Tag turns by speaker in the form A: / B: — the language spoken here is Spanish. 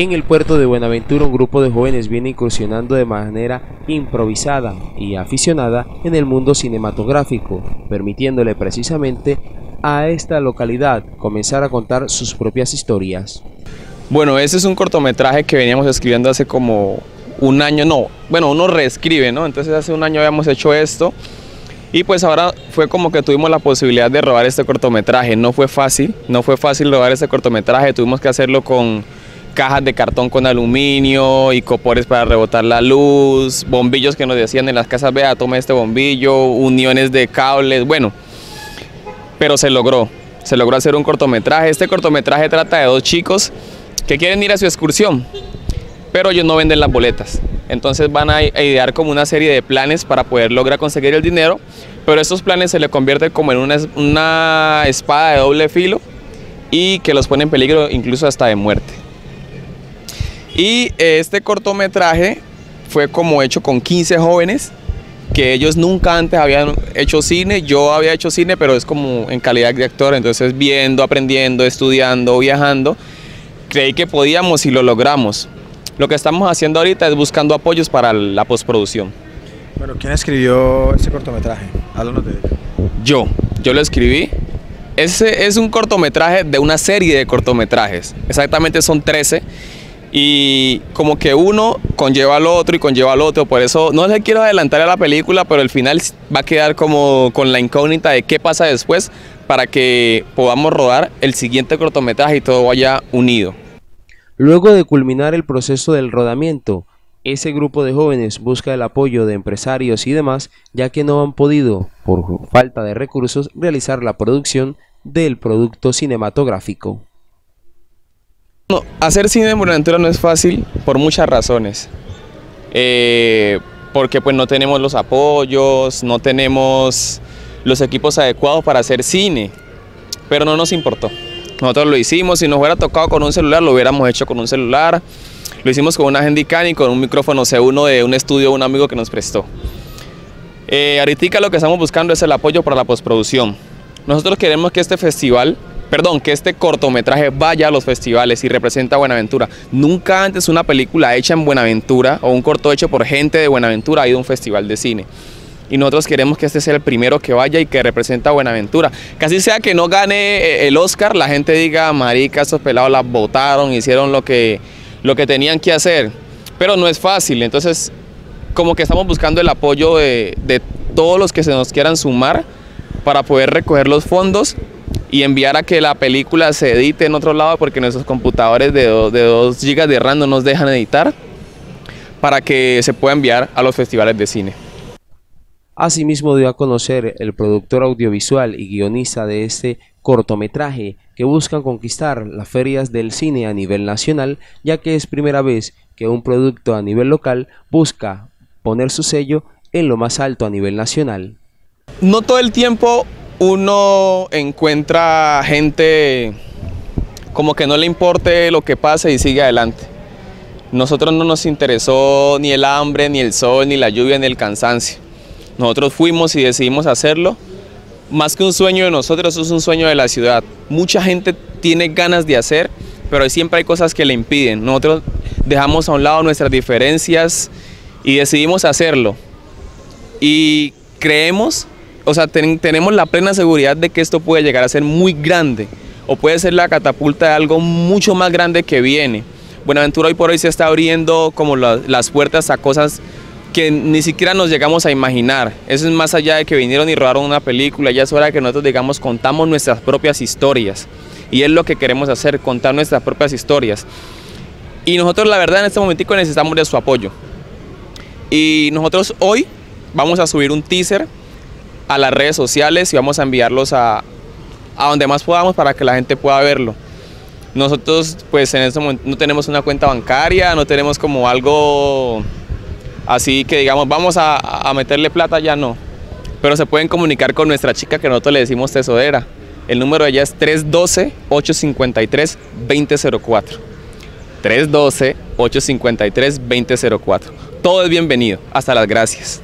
A: En el puerto de Buenaventura un grupo de jóvenes viene incursionando de manera improvisada y aficionada en el mundo cinematográfico, permitiéndole precisamente a esta localidad comenzar a contar sus propias historias.
B: Bueno, este es un cortometraje que veníamos escribiendo hace como un año, no, bueno, uno reescribe, ¿no? Entonces hace un año habíamos hecho esto y pues ahora fue como que tuvimos la posibilidad de robar este cortometraje. No fue fácil, no fue fácil robar este cortometraje, tuvimos que hacerlo con cajas de cartón con aluminio y copores para rebotar la luz, bombillos que nos decían en las casas, vea, toma este bombillo, uniones de cables, bueno, pero se logró, se logró hacer un cortometraje. Este cortometraje trata de dos chicos que quieren ir a su excursión, pero ellos no venden las boletas. Entonces van a idear como una serie de planes para poder lograr conseguir el dinero, pero estos planes se le convierten como en una, una espada de doble filo y que los pone en peligro incluso hasta de muerte. Y este cortometraje fue como hecho con 15 jóvenes que ellos nunca antes habían hecho cine, yo había hecho cine, pero es como en calidad de actor, entonces viendo, aprendiendo, estudiando, viajando, creí que podíamos y lo logramos. Lo que estamos haciendo ahorita es buscando apoyos para la postproducción.
C: Bueno, ¿quién escribió este cortometraje? Háblanos de.
B: Yo, yo lo escribí. Ese es un cortometraje de una serie de cortometrajes. Exactamente son 13 y como que uno conlleva al otro y conlleva al otro, por eso no le quiero adelantar a la película, pero al final va a quedar como con la incógnita de qué pasa después para que podamos rodar el siguiente cortometraje y todo vaya unido.
A: Luego de culminar el proceso del rodamiento, ese grupo de jóvenes busca el apoyo de empresarios y demás, ya que no han podido, por falta de recursos, realizar la producción del producto cinematográfico
B: hacer cine en Buenaventura no es fácil por muchas razones. Eh, porque pues no tenemos los apoyos, no tenemos los equipos adecuados para hacer cine, pero no nos importó. Nosotros lo hicimos, si nos hubiera tocado con un celular, lo hubiéramos hecho con un celular. Lo hicimos con una Handycam y con un micrófono C1 de un estudio de un amigo que nos prestó. Eh, lo que estamos buscando es el apoyo para la postproducción. Nosotros queremos que este festival perdón, que este cortometraje vaya a los festivales y representa Buenaventura. Nunca antes una película hecha en Buenaventura o un corto hecho por gente de Buenaventura ha ido a un festival de cine. Y nosotros queremos que este sea el primero que vaya y que representa a Buenaventura. Casi sea que no gane eh, el Oscar, la gente diga, marica, estos pelados la votaron, hicieron lo que, lo que tenían que hacer. Pero no es fácil, entonces como que estamos buscando el apoyo de, de todos los que se nos quieran sumar para poder recoger los fondos y enviar a que la película se edite en otro lado porque nuestros computadores de, de 2 GB de RAM no nos dejan editar para que se pueda enviar a los festivales de cine.
A: Asimismo dio a conocer el productor audiovisual y guionista de este cortometraje que buscan conquistar las ferias del cine a nivel nacional, ya que es primera vez que un producto a nivel local busca poner su sello en lo más alto a nivel nacional.
B: No todo el tiempo uno encuentra gente como que no le importe lo que pase y sigue adelante. Nosotros no nos interesó ni el hambre, ni el sol, ni la lluvia, ni el cansancio. Nosotros fuimos y decidimos hacerlo. Más que un sueño de nosotros, es un sueño de la ciudad. Mucha gente tiene ganas de hacer, pero siempre hay cosas que le impiden. Nosotros dejamos a un lado nuestras diferencias y decidimos hacerlo. Y creemos o sea, tenemos la plena seguridad de que esto puede llegar a ser muy grande o puede ser la catapulta de algo mucho más grande que viene. Buenaventura hoy por hoy se está abriendo como las puertas a cosas que ni siquiera nos llegamos a imaginar. Eso es más allá de que vinieron y robaron una película, ya es hora de que nosotros digamos contamos nuestras propias historias. Y es lo que queremos hacer, contar nuestras propias historias. Y nosotros la verdad en este momentico necesitamos de su apoyo. Y nosotros hoy vamos a subir un teaser a las redes sociales y vamos a enviarlos a, donde más podamos para que la gente pueda verlo. Nosotros pues en este momento no tenemos una cuenta bancaria, no tenemos como algo así que digamos vamos a, meterle plata, ya no. Pero se pueden comunicar con nuestra chica que nosotros le decimos tesodera. El número de ella es 312-853-2004. 312-853-2004. Todo es bienvenido. Hasta las gracias.